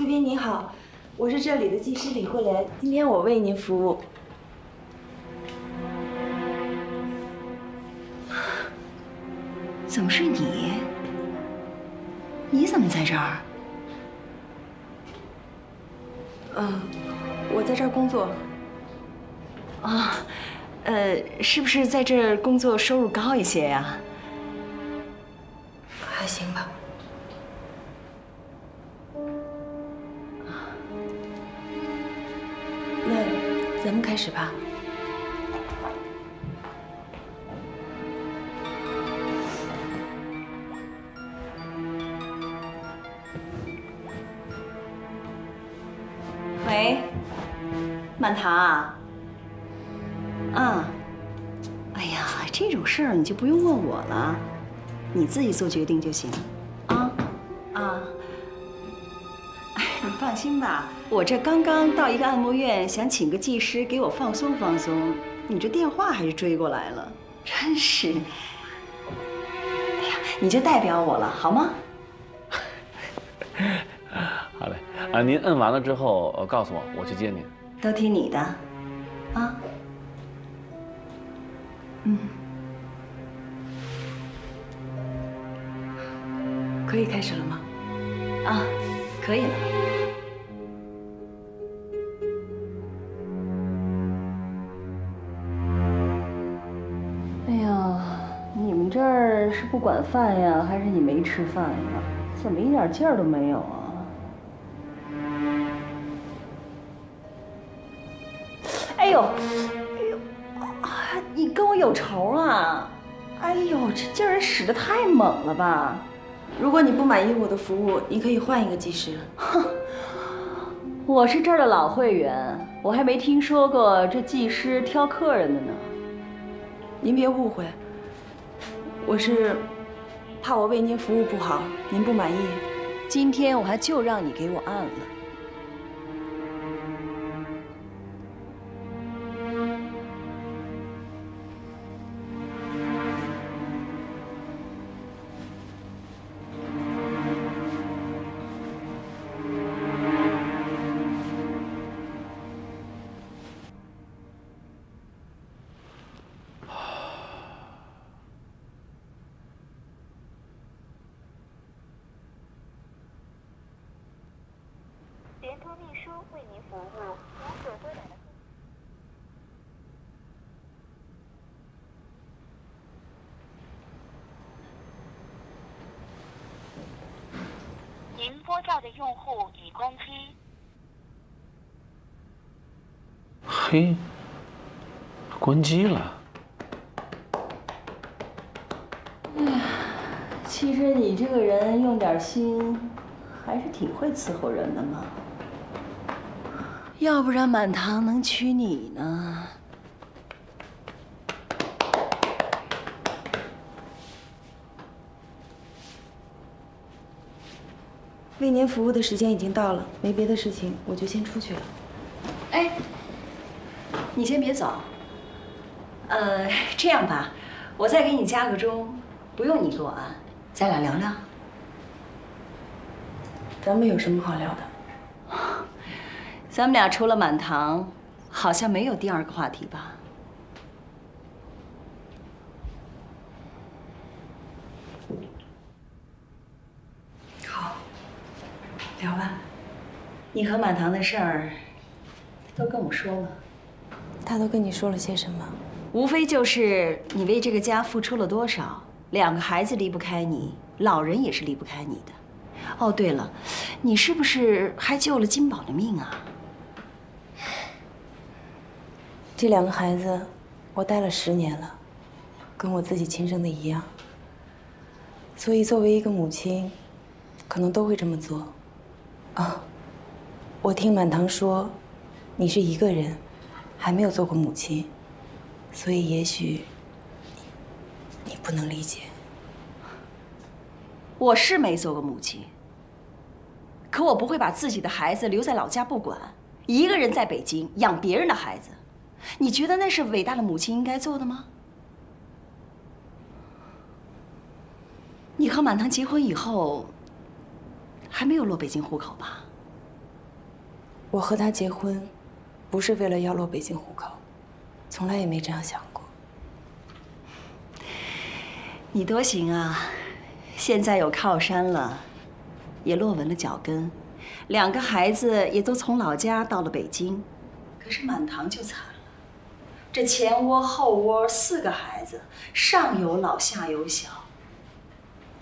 贵宾您好，我是这里的技师李慧莲，今天我为您服务。怎么是你？你怎么在这儿？嗯，我在这儿工作。啊，呃，是不是在这儿工作收入高一些呀？还行吧。咱们开始吧。喂，满堂啊？啊，哎呀，这种事儿你就不用问我了，你自己做决定就行。啊啊，放心吧，我这刚刚到一个按摩院，想请个技师给我放松放松，你这电话还是追过来了，真是。哎呀，你就代表我了，好吗？好嘞，啊，您摁完了之后，呃，告诉我，我去接您。都听你的，啊。嗯，可以开始了吗？啊，可以了。不管饭呀，还是你没吃饭呀？怎么一点劲儿都没有啊？哎呦，哎呦，啊！你跟我有仇啊？哎呦，这劲儿使得太猛了吧！如果你不满意我的服务，你可以换一个技师。哼，我是这儿的老会员，我还没听说过这技师挑客人的呢。您别误会，我是怕我为您服务不好，您不满意。今天我还就让你给我按了。书为您服务，您拨。叫的用户已关机。嘿，关机了。哎其实你这个人用点心，还是挺会伺候人的嘛。要不然满堂能娶你呢？为您服务的时间已经到了，没别的事情，我就先出去了。哎，你先别走。呃，这样吧，我再给你加个钟，不用你给我按，咱俩聊聊。咱们有什么好聊的？咱们俩除了满堂，好像没有第二个话题吧？好，聊吧。你和满堂的事儿，都跟我说了。他都跟你说了些什么？无非就是你为这个家付出了多少，两个孩子离不开你，老人也是离不开你的。哦，对了，你是不是还救了金宝的命啊？这两个孩子，我带了十年了，跟我自己亲生的一样。所以作为一个母亲，可能都会这么做。啊，我听满堂说，你是一个人，还没有做过母亲，所以也许你不能理解。我是没做过母亲，可我不会把自己的孩子留在老家不管，一个人在北京养别人的孩子。你觉得那是伟大的母亲应该做的吗？你和满堂结婚以后，还没有落北京户口吧？我和他结婚，不是为了要落北京户口，从来也没这样想过。你多行啊，现在有靠山了，也落稳了脚跟，两个孩子也都从老家到了北京。可是满堂就惨了，这前窝后窝四个孩子，上有老下有小，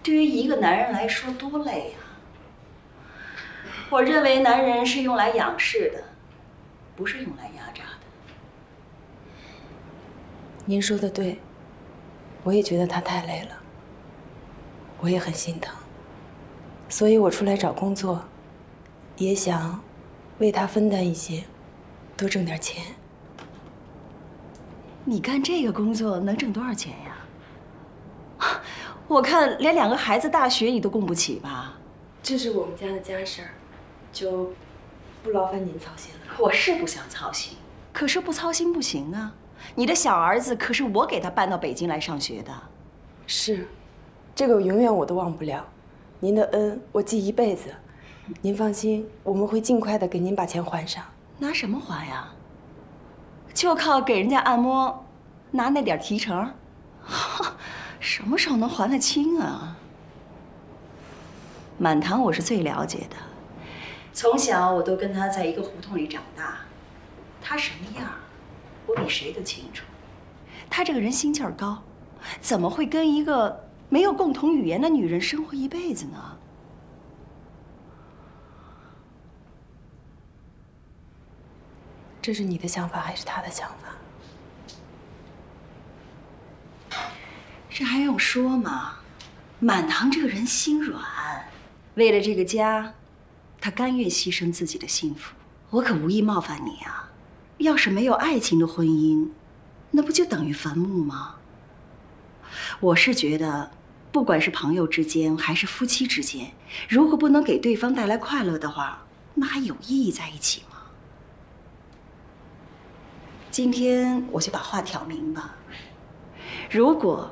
对于一个男人来说多累呀、我认为男人是用来仰视的，不是用来压榨的。您说的对，我也觉得他太累了，我也很心疼，所以我出来找工作，也想为他分担一些，多挣点钱。你干这个工作能挣多少钱呀？我看连两个孩子大学你都供不起吧？这是我们家的家事儿，就不劳烦您操心了。我是不想操心，可是不操心不行啊！你的小儿子可是我给他搬到北京来上学的。是，这个永远我都忘不了，您的恩我记一辈子。您放心，我们会尽快的给您把钱还上。拿什么还呀？就靠给人家按摩，拿那点提成，什么时候能还得清啊？满堂我是最了解的，从小我都跟他在一个胡同里长大，他什么样，我比谁都清楚。他这个人心气儿高，怎么会跟一个没有共同语言的女人生活一辈子呢？这是你的想法还是他的想法？这还用说吗？满堂这个人心软，为了这个家，他甘愿牺牲自己的幸福。我可无意冒犯你啊！要是没有爱情的婚姻，那不就等于坟墓吗？我是觉得，不管是朋友之间还是夫妻之间，如果不能给对方带来快乐的话，那还有意义在一起吗？今天我就把话挑明吧。如果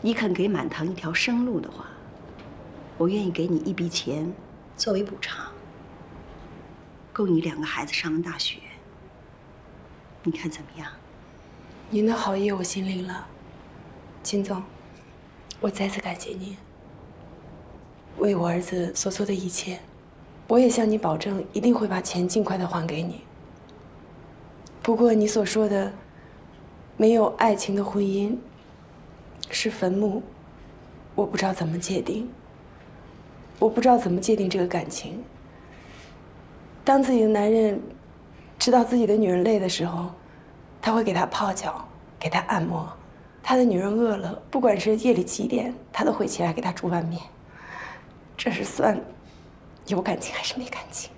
你肯给满堂一条生路的话，我愿意给你一笔钱作为补偿，够你两个孩子上完大学。你看怎么样？您的好意我心领了，秦总，我再次感谢您。为我儿子所做的一切，我也向你保证，一定会把钱尽快的还给你。不过你所说的没有爱情的婚姻是坟墓，我不知道怎么界定。我不知道怎么界定这个感情。当自己的男人知道自己的女人累的时候，他会给她泡脚，给她按摩。他的女人饿了，不管是夜里几点，他都会起来给她煮碗面。这是算有感情还是没感情？